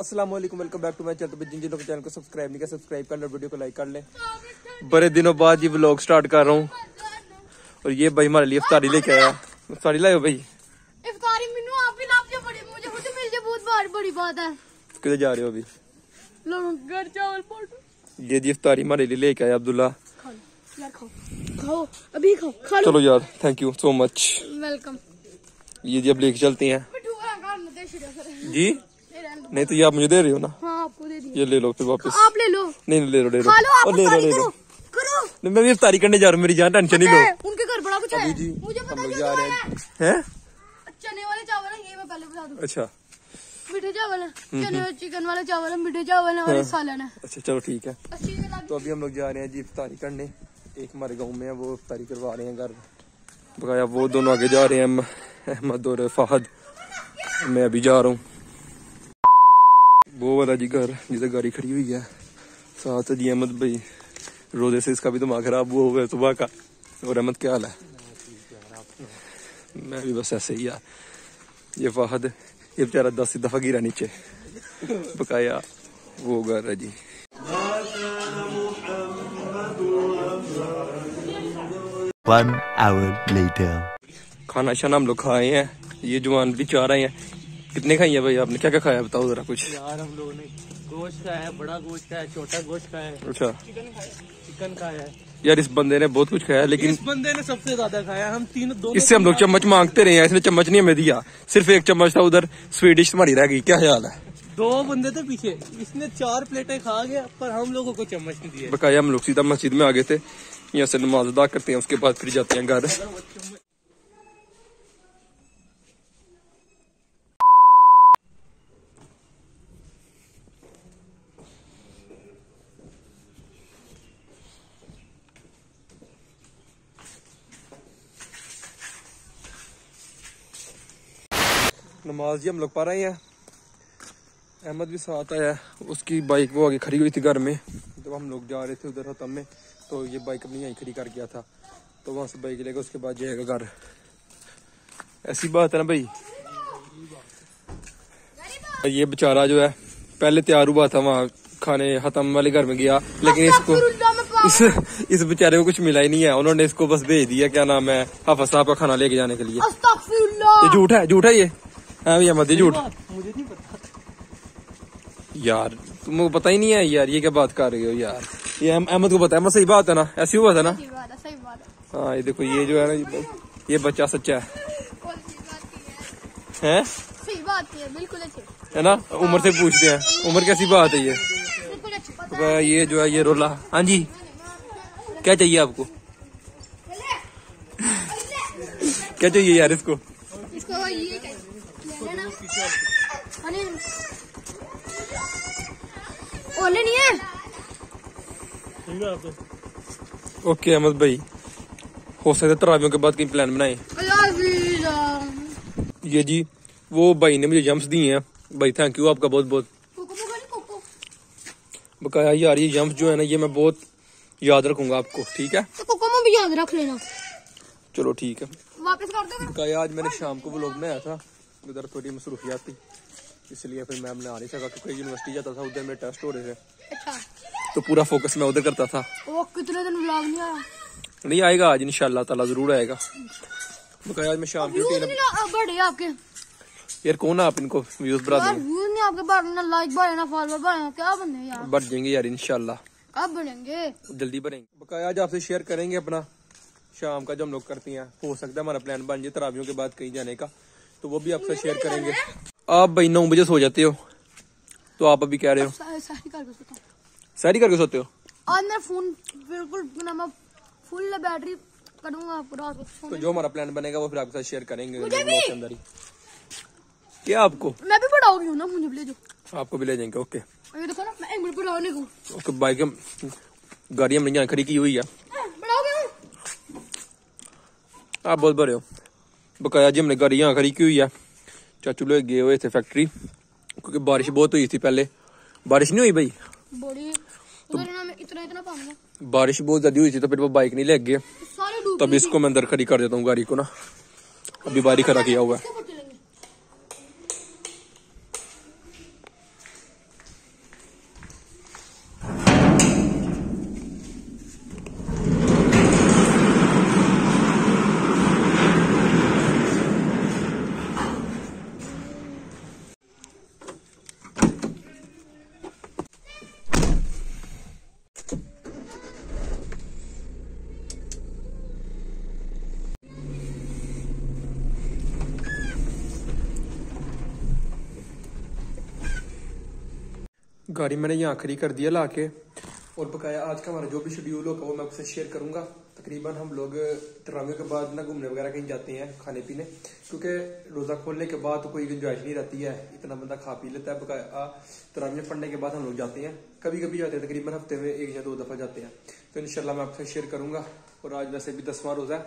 अस्सलाम वालेकुम welcome back to my channel तो जिन जिन लोग चैनल को सब्सक्राइब नहीं किया सब्सक्राइब कर लो वीडियो को लाइक कर लें। बड़े दिनों बाद ये व्लॉग स्टार्ट कर रहा हूँ। और ये भाई हमारे लिए इफ्तारी लेके आया। इफ्तारी लाओ भाई? इफ्तारी मेनू आप भी लाभ जो बड़ी मुझे खुद मिल जाए बहुत बड़ी बड़ी बात है। किधर जा रहे हो अभी? लंगर चावल पोटू ये जी इफ्तारी हमारे लिए लेके आया अब्दुल्ला। खाओ अभी खाओ खा चलो यार thank you so much welcome ये जी अब लेके चलते हैं। घर जी। नहीं तो ये आप मुझे दे रहे हो ना? हाँ आपको दे ये ले लो फिर वापस। आप ले लो। नहीं ले लो ले लो। खा लो आप और ले लो ले लो। करो नहीं, मैं इफ्तारी करने जा रहा हूँ मेरी जान टेंशन नहीं लो। उनके घर बड़ा कुछ है। जी हम लोग जा रहे है। हैं। हैं? चने वाले चावल है ये मैं पहले बता दूँ। अच्छा। मीठे चावल है चने और चिकन वाले चावल है मीठे चावल है और सालन है। अच्छा चलो ठीक है तो अभी हम लोग जा रहे हैं जी इफ्तारी करने। एक हमारे गाँव में है वो इफ्तारी करवा रहे हैं घर। बकाया वो दोनों आगे जा रहे हैं अहमद और फहद। मैं अभी जा रहा हूँ। वो वाला जी घर जिधर गाड़ी खड़ी हुई है। साथ जी अहमद भाई रोज़े से इसका भी दिमाग खराब हुआ है सुबह का। और अहमद क्या हाल है? मैं भी बस ऐसे ही यार ये फहद ये बेचारा दस दफ़ा गिरा नीचे। बकाया वो घर है जी। One hour later. खाना शाना हम लोग खाए हैं। ये जवान भी चाह रहे हैं। कितने खाई है भाई आपने? क्या क्या खाया बताओ जरा कुछ। यार हम लोगों ने गोश्त खाया है बड़ा गोश्त खाया है छोटा गोश्त खाया है। अच्छा। चिकन खाया है यार इस बंदे ने बहुत कुछ खाया लेकिन इस बंदे ने सबसे ज़्यादा खाया। हम तीन दोनों इससे हम लोग चम्मच मांगते रहे हैं इसने चम्मच नहीं हमें दिया। सिर्फ़ एक चम्मच था उधर स्वीडिश तुम्हारी रह गई क्या ख्याल है? दो बंदे थे पीछे इसने चार प्लेटें खा गया पर हम लोगों को चम्मच नहीं दिए बकाया हम लोग सीधा मस्जिद में आ गए थे यहाँ से नमाज़ अदा करते हैं उसके बाद फिर जाते हैं घर। नमाज़ जी हम लोग पढ़ रहे हैं। अहमद भी साथ आया उसकी बाइक वो आगे खड़ी हुई थी घर में। जब हम लोग जा रहे थे उधर हतम में तो ये बाइक अपनी यहीं खड़ी कर गया था। तो वहाँ से बाइक लेगा उसके बाद जाएगा घर। ऐसी बात है ना भाई? ये बेचारा जो है पहले तैयार हुआ था वहाँ खाने हतम वाले घर में गया लेकिन इसको इस इस बेचारे को कुछ मिला ही नहीं है। उन्होंने इसको बस भेज दिया क्या नाम है हाफज साहब का खाना लेके जाने के लिए। ये झूठ है झूठ है ये? हाँ? भैया मत झूठ मुझे नहीं पता। यार तुमको पता ही नहीं है यार ये क्या बात कर रही हो यार? ये अहमद को पता है मैं सही बात है ना? ऐसी हुआ था ना? सही बात है सही बात है। हाँ ये देखो ये जो है ना ये, ये बच्चा सच्चा है। कौन सी बात की है? हैं? सही बात है बिल्कुल अच्छी। है ना? उम्र से पूछते हैं। उम्र कैसी बात है ये? बिल्कुल अच्छी पता वह ये जो है ये रोला। हाँ जी। क्या चाहिए आपको? क्या चाहिए यार इसको ये कह- ले लेना अरे ओले नहीं है ओके अहमद भाई। हो सकता है तरावियों के बाद कहीं प्लान बनाए। ये जी वो भाई ने मुझे जम्स दिए हैं। भाई थैंक यू आपका बहुत बहुत बकाया यार ये जम्स जो है ना ये मैं बहुत याद रखूँगा आपको ठीक है? तो भी याद रख लेना। चलो ठीक है। वापस कर दो बकाया आज मैंने शाम को वो लोग बनाया था। उधर थोड़ी मसरूफियात थी। इसलिए फिर मैं आ नहीं सका क्योंकि यूनिवर्सिटी जाता था उधर मेरे टेस्ट हो रहे थे। अच्छा। तो पूरा फोकस मैं उधर करता था। वो कितने दिन व्लॉग नहीं आया? नहीं आएगा आज इंशाल्लाह ताला ज़रूर आएगा। बकाया आज मैं शाम की नहीं आपके। यार कौन है आप इनको? व्यूज़ बढ़ा देंगे। व्यूज़ नहीं आपके बढ़े ना लाइक बढ़े ना फॉलोअर बढ़े क्या बने यार? बढ़ जाएँगे यार इंशाल्लाह। कब बढ़ेंगे? जल्दी बढ़ेंगे। बकाया आज आपसे शेयर करेंगे अपना। शाम का जो हम लोग करते हैं हो सकता है हमारा प्लान बन जाए तरावियों के बाद कहीं जाने का। तो वो भी आपसे शेयर करेंगे। आप भाई नौ बजे सो जाते हो। तो आप अभी कह रहे हो। सारी करके सोता हूँ? आज मेरा फ़ोन बिल्कुल फुल बैटरी करूँगा आपको रात तो जो हमारा प्लान बनेगा वो फिर आपके साथ शेयर करेंगे मुझे भी। अंदर ही। क्या आपको? मैं भी बड़ा हो गई हूँ ना मुझे भी ले जाओ। आपको भी ले जाएँगे ओके ये देखो ना मैं मिनट बड़ा होने को। ओके बाइक हम गाड़ी हमने यहाँ खड़ी की हुई है। बड़ा हो गया आप बहुत बड़े हो। बकाया जी हमने गाड़ी यहाँ खड़ी की हुई है। चाचू लोग गए हुए थे फैक्ट्री क्योंकि बारिश बहुत हुई थी पहले। बारिश नहीं हुई भाई? बड़ी इतना बारिश बहुत ज़्यादा हुई थी तो फिर वो बाइक नहीं ले गए। तब इसको मैं अंदर खड़ी कर देता हूँ गाड़ी को ना। अभी बारी खड़ा किया हुआ है। गाड़ी मैंने यहाँ खड़ी कर दिया ला के और बकाया आज का हमारा जो भी शेड्यूल होगा वो मैं आपसे शेयर करूँगा। तकरीबन हम लोग तरावियों के बाद ना घूमने वगैरह कहीं जाते हैं खाने पीने, क्योंकि रोजा खोलने के बाद तो कोई गुंजाइश नहीं रहती है। इतना बंदा खा पी लेता है, बकाया तरावियाँ पढ़ने के बाद हम लोग जाते हैं। कभी कभी जाते हैं, तकरीबन हफ़्ते में एक या दो दफ़ा जाते हैं। तो इनशाला मैं आपसे शेयर करूँगा और आज वैसे भी दसवां रोजा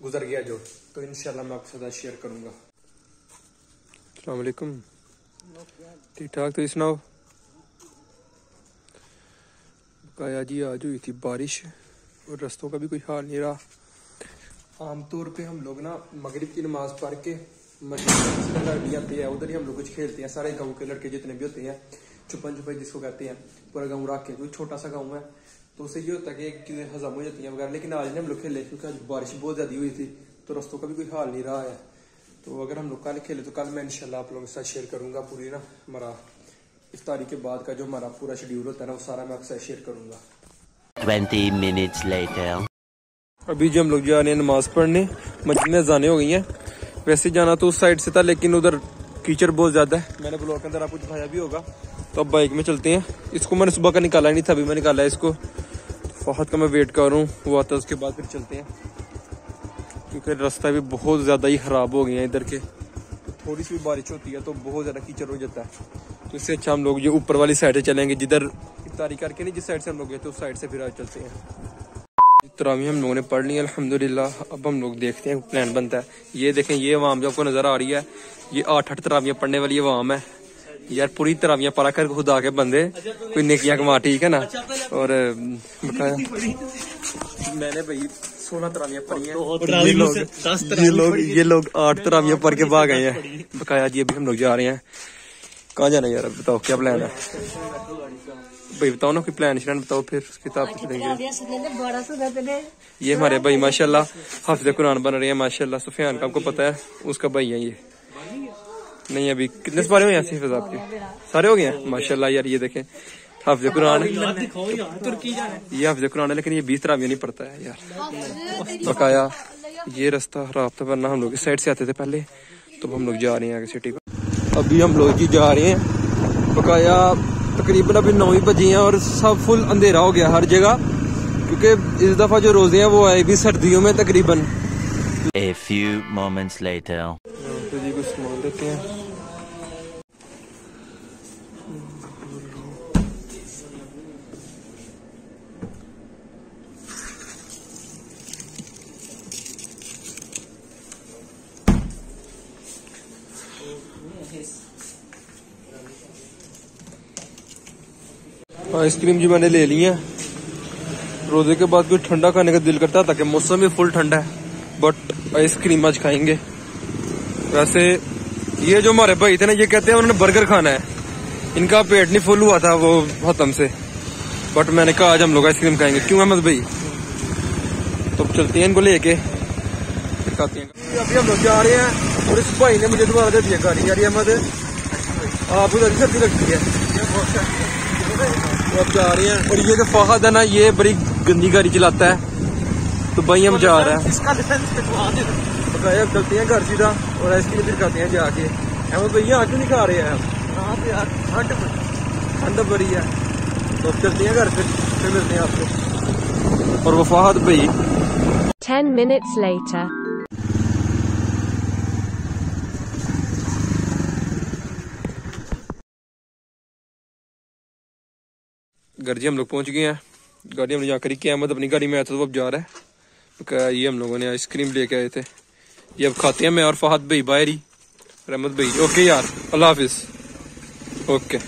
गुजर गया जो तो इनशाला मैं आपके साथ शेयर करूँगा। अलैक्म ठीक ठाक तो सुनाओ। बकाया जी, आज हुई थी बारिश, और रस्तों का भी कोई हाल नहीं रहा। आमतौर पे हम लोग ना मगरिब की नमाज़ पढ़ के मस्जिद है, उधर ही हम लोग कुछ खेलते हैं, सारे गाँव के लड़के जितने भी होते हैं छुपन छुपाई जिसको कहते हैं, पूरा गाँव रख के कोई छोटा सा गाँव है तो उससे ये होता है कि हजम हो जाती है वगैरह, लेकिन आज ने हम लोग खेले, क्योंकि आज बारिश बहुत ज़्यादा हुई थी तो रस्तों का भी कोई हाल नहीं रहा है। तो अगर हम लोग कल खेले तो कल मैं इंशाल्लाह आप लोगों के साथ शेयर करूँगा पूरी ना, हमारा इफ्तारी के बाद का जो हमारा पूरा शेड्यूल होता है ना वो सारा मैं आपके साथ शेयर करूँगा। 20 minutes later. अभी जो हम लोग जा रहे हैं नमाज़ पढ़ने मस्जिद में जाने हो गई हैं। वैसे जाना तो उस साइड से था लेकिन उधर कीचड़ बहुत ज़्यादा है। मैंने ब्लॉक के अंदर आपको दिखाया भी होगा। तो अब बाइक में चलते हैं। इसको मैंने सुबह का निकाला नहीं था अभी मैं निकाला है इसको। फहद का मैं वेट कर रहा हूँ वो आता है उसके बाद फिर चलते हैं। क्योंकि रास्ता भी बहुत ज़्यादा ही खराब हो गया है इधर के। तो थोड़ी सी भी बारिश होती है तो बहुत ज़्यादा कीचड़ हो जाता है। तो इससे अच्छा हम लोग ये ऊपर वाली साइड से चलेंगे जिधर इफ्तारी करके नहीं जिस साइड से हम लोग गए थे उस साइड से फिर आज चलते हैं। तरावी हम लोगों ने पढ़ ली अल्हम्दुलिल्लाह। अब हम लोग देखते हैं प्लान बनता है। ये देखें ये अवाम जो आपको नज़र आ रही है ये आठ आठ तरावियाँ पढ़ने वाली अवाम है। यार पूरी तरावियाँ पढ़ा कर खुद आके बंदे कोई नेकियाँ कमा ठीक है ना? और बताया मैंने भाई सोलह तरावियाँ पढ़ी हैं। ये लोग ये लोग आठ तरावियाँ पढ़ के भाग गए हैं। बकाया जी अभी हम लोग जा रहे हैं। कहाँ जाना है यार? बताओ क्या प्लान है? भाई बताओ ना कोई प्लान श्लान बताओ फिर उसकी किताब ये हमारे भाई माशाल्लाह हाफिज कुरान बन रहे हैं माशाल्लाह सुफियान का आपको पता है उसका भाई है ये। नहीं अभी कितने सारे हुए हैं हाफिज आपके? सारे हो गए हैं? माशाल्लाह यार ये देखें हाफिज कुरान। ये हाफिज कुरान है लेकिन ये बीस तरह नहीं पड़ता है यार। बकाया ये रास्ता रास्ता वरना हम लोग इस साइड से आते थे पहले तो हम लोग जा रहे हैं आगे सिटी अभी हम लोग जी जा रहे हैं। बकाया तकरीबन अभी नौ ही बजी हैं और सब फुल अंधेरा हो गया हर जगह क्योंकि इस दफ़ा जो रोज़े हैं वो आए भी सर्दियों में तकरीबन। A few moments later. तो जी कुछ सामान देते हैं। आइसक्रीम जी मैंने ले ली है। रोज़े के बाद कोई ठंडा खाने का दिल करता था कि मौसम भी फुल ठंडा है बट आइसक्रीम आज खाएँगे। वैसे ये जो हमारे भाई थे ना ये कहते हैं उन्होंने बर्गर खाना है। इनका पेट नहीं फुल हुआ था वो खत्म से। बट मैंने कहा आज हम लोग आइसक्रीम खाएँगे। क्यों अहमद भाई? तो चलते हैं इनको लेके। फिर खाते हैं। अभी हम लोग जा रहे हैं और इस भाई ने मुझे दोबारा दे दिया गाड़ी। यार अहमद आप उधर सर्दी लगती है। तो अब जा रहे हैं। और ये जो फहद है ना ये बड़ी गंदी गाड़ी चलाता है। तो भाई हम जा रहे हैं। इसका चलते हैं घर सीधा और आइसक्रीम फिर खाते हैं जाके। अहमद भैया यहाँ क्यों नहीं खा रहे हैं हम। हाँ तो यार ठंड ठंड बड़ी है। तो चलते हैं घर फिर फिर मिलते हैं आपको। और वो फहद भाई। Ten minutes later. घर जी हम लोग पहुँच गए हैं। गाड़ी हमने यहाँ करी कि अहमद अपनी गाड़ी में आया था तो अब जा रहा है। ये हम लोगों ने आइसक्रीम लेके आए थे। ये अब खाते हैं, मैं और फहद भाई बाहरी। रहमत भाई, ओके यार, अल्लाह हाफिज। ओके।